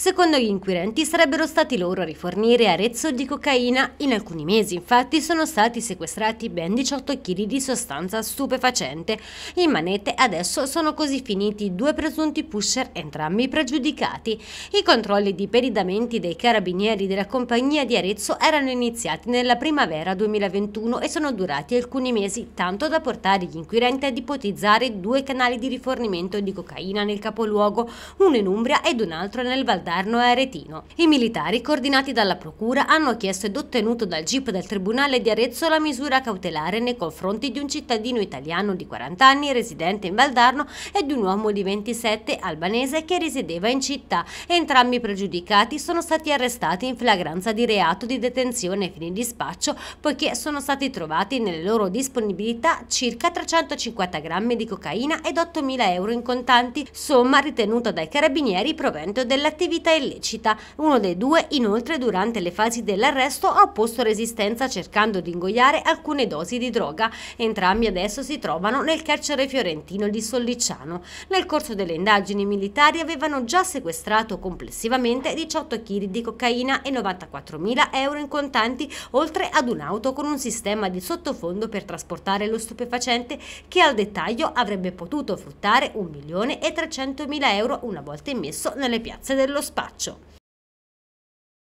Secondo gli inquirenti sarebbero stati loro a rifornire Arezzo di cocaina. In alcuni mesi infatti sono stati sequestrati ben 18 kg di sostanza stupefacente. In manette adesso sono così finiti due presunti pusher, entrambi pregiudicati. I controlli di peridamenti dei carabinieri della compagnia di Arezzo erano iniziati nella primavera 2021 e sono durati alcuni mesi, tanto da portare gli inquirenti ad ipotizzare due canali di rifornimento di cocaina nel capoluogo, uno in Umbria ed un altro nel Val Valdarno e Aretino. I militari, coordinati dalla Procura, hanno chiesto ed ottenuto dal GIP del Tribunale di Arezzo la misura cautelare nei confronti di un cittadino italiano di 40 anni residente in Valdarno e di un uomo di 27 albanese che risiedeva in città. Entrambi pregiudicati sono stati arrestati in flagranza di reato di detenzione e fine dispaccio poiché sono stati trovati nelle loro disponibilità circa 350 grammi di cocaina ed 8.000 euro in contanti, somma ritenuta dai carabinieri provento dell'attività attività illecita. Uno dei due, inoltre, durante le fasi dell'arresto ha opposto resistenza cercando di ingoiare alcune dosi di droga. Entrambi adesso si trovano nel carcere fiorentino di Solliciano. Nel corso delle indagini militari avevano già sequestrato complessivamente 18 kg di cocaina e 94.000 euro in contanti, oltre ad un'auto con un sistema di sottofondo per trasportare lo stupefacente che al dettaglio avrebbe potuto fruttare 1 milione e 300.000 euro una volta immesso nelle piazze dello spaccio.